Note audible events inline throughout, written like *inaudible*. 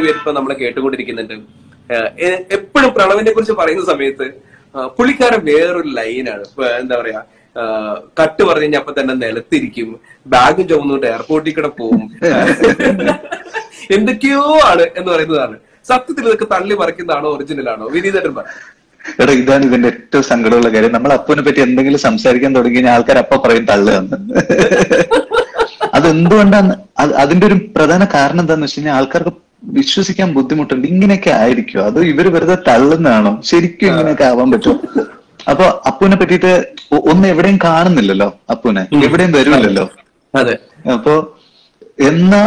ഒരുപാട് പേര് ഇപ്പൊ നമ്മളെ കേട്ടുകൊണ്ടിരിക്കുന്നുണ്ട്. എപ്പോഴും പ്രണവിനെ കുറിച്ച് പറയുന്ന സമയത്ത് പുള്ളിക്കാരൻ വേറൊരു ലൈനാണ്. എന്താ പറയാ കട്ട് പറഞ്ഞു കഴിഞ്ഞാൽ അപ്പൊ തന്നെ നിലത്തിരിക്കും. ബാഗും ചുമന്നുകൊണ്ട് എയർപോർട്ടിൽ കൂടെ പോകും. *laughs* എന്തൊക്കെയോ ആണ് എന്ന് പറയുന്നതാണ്. സത്യത്തിൽ ഇതൊക്കെ തള്ളി പറിക്കുന്നതാണോ ഒറിജിനൽ ആണോ? വിനീതൻ പറ. എടാ ഇതാണ് ഇതിന്റെ ഏറ്റവും സങ്കടമുള്ള കാര്യം. നമ്മൾ അപ്പുവിനെ പറ്റി എന്തെങ്കിലും സംസാരിക്കാൻ തുടങ്ങി കഴിഞ്ഞാൽ ആൾക്കാർ അപ്പ പറയും തള്ളുകയെന്ന്. *laughs* അതെന്തുകൊണ്ടാന്ന് അത് അതിന്റെ ഒരു പ്രധാന കാരണം എന്താന്ന് വെച്ച് കഴിഞ്ഞാൽ ആൾക്കാർക്ക് വിശ്വസിക്കാൻ ബുദ്ധിമുട്ടുണ്ട്. ഇങ്ങനെയൊക്കെ ആയിരിക്കും അത് ഇവർ വെറുതെ തള്ളുന്നതാണോ? ശരിക്കും ഇങ്ങനെയൊക്കെ ആവാൻ പറ്റും അപ്പൊ അപ്പുവിനെ പറ്റിയിട്ട് ഒന്ന് എവിടെയും കാണുന്നില്ലല്ലോ അപ്പുവിനെ എവിടെയും വരുമല്ലോ അതെ. അപ്പോ എന്നാ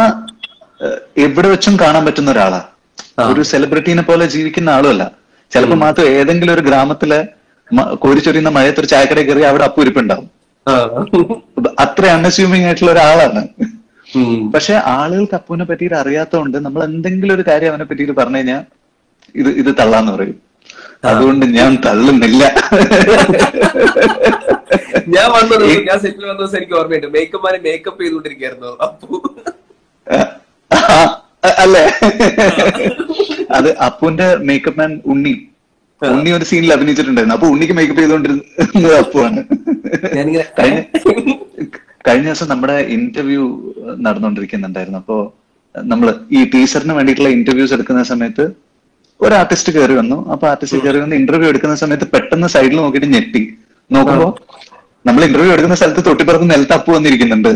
എവിടെ വെച്ചും കാണാൻ പറ്റുന്ന ഒരാളാ. ഒരു സെലിബ്രിറ്റീനെ പോലെ ജീവിക്കുന്ന ആളുമല്ല. ചിലപ്പോ മാത്രം ഏതെങ്കിലും ഒരു ഗ്രാമത്തിലെ കോരിച്ചൊരിയുന്ന മഴയത്ത് ഒരു ചായക്കട കയറി അവിടെ അപ്പുരിപ്പുണ്ടാവും. അത്ര അൺഅസ്യൂമിങ് ആയിട്ടുള്ള ഒരാളാണ്. പക്ഷെ ആളുകൾക്ക് അപ്പുവിനെ പറ്റിയിട്ട് അറിയാത്തതുകൊണ്ട് നമ്മൾ എന്തെങ്കിലും ഒരു കാര്യം അവനെ പറ്റിയിട്ട് പറഞ്ഞു കഴിഞ്ഞാൽ ഇത് ഇത് തള്ളാന്ന് പറയും. അതുകൊണ്ട് ഞാൻ തള്ളുന്നില്ല. ഞാൻ വന്ന ദിവസം ഞാൻ സെറ്റിൽ വന്ന ദിവസം എനിക്ക് ഓർമ്മയുണ്ട് മേക്കപ്പ് മേക്കപ്പ് ചെയ്തുകൊണ്ടിരിക്കുന്നു അപ്പു. അല്ലേ? അത് അപ്പുവിന്റെ മേക്കപ്പ് മാൻ ഉണ്ണി. ഉണ്ണി ഒരു സീനിൽ അഭിനയിച്ചിട്ടുണ്ടായിരുന്നു. അപ്പൊ ഉണ്ണിക്ക് മേക്കപ്പ് ചെയ്തുകൊണ്ടിരുന്നത് അപ്പുവാണ്. കഴിഞ്ഞ ദിവസം നമ്മുടെ ഇന്റർവ്യൂ നടന്നുകൊണ്ടിരിക്കുന്നുണ്ടായിരുന്നു. അപ്പോ നമ്മൾ ഈ ടീച്ചറിന് വേണ്ടിയിട്ടുള്ള ഇന്റർവ്യൂസ് എടുക്കുന്ന സമയത്ത് ഒരു ആർട്ടിസ്റ്റ് കയറി വന്നു. അപ്പൊ ആർട്ടിസ്റ്റ് കയറി വന്ന് ഇന്റർവ്യൂ എടുക്കുന്ന സമയത്ത് പെട്ടെന്ന് സൈഡിൽ നോക്കിയിട്ട് ഞെട്ടി. നോക്കുമ്പോ നമ്മൾ ഇന്റർവ്യൂ എടുക്കുന്ന സ്ഥലത്ത് തൊട്ടിപ്പുറത്ത് നിലത്ത് അപ്പു വന്നിരിക്കുന്നുണ്ട്.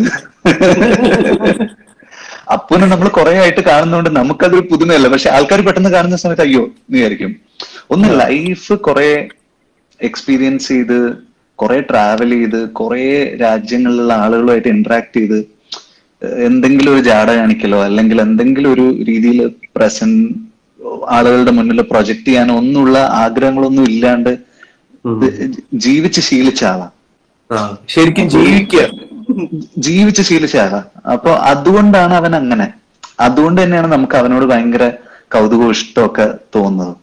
അപ്പുവിനെ നമ്മൾ കുറെ ആയിട്ട് കാണുന്നതുകൊണ്ട് നമുക്കതൊരു പുതുമയല്ല. പക്ഷെ ആൾക്കാർ പെട്ടെന്ന് കാണുന്ന സമയത്ത് അയ്യോ വിചാരിക്കും. ഒന്ന് ലൈഫ് കുറെ എക്സ്പീരിയൻസ് ചെയ്ത് കുറെ ട്രാവൽ ചെയ്ത് കുറെ രാജ്യങ്ങളിലുള്ള ആളുകളുമായിട്ട് ഇന്ററാക്ട് ചെയ്ത് എന്തെങ്കിലും ഒരു ജാട കാണിക്കലോ അല്ലെങ്കിൽ എന്തെങ്കിലും ഒരു രീതിയിൽ പ്രസന്റ് ആളുകളുടെ മുന്നിൽ പ്രൊജക്ട് ചെയ്യാനോ ഒന്നുള്ള ആഗ്രഹങ്ങളൊന്നും ഇല്ലാണ്ട് ജീവിച്ച് ശീലിച്ച ആളാ. ശരിക്കും ജീവിക്കുക. ജീവിച്ച് ശീലിച്ച ആളാ. അപ്പൊ അതുകൊണ്ടാണ് അവൻ അങ്ങനെ അതുകൊണ്ട് തന്നെയാണ് നമുക്ക് അവനോട് ഭയങ്കര കൗതുകവും ഇഷ്ടമൊക്കെ തോന്നുന്നത്.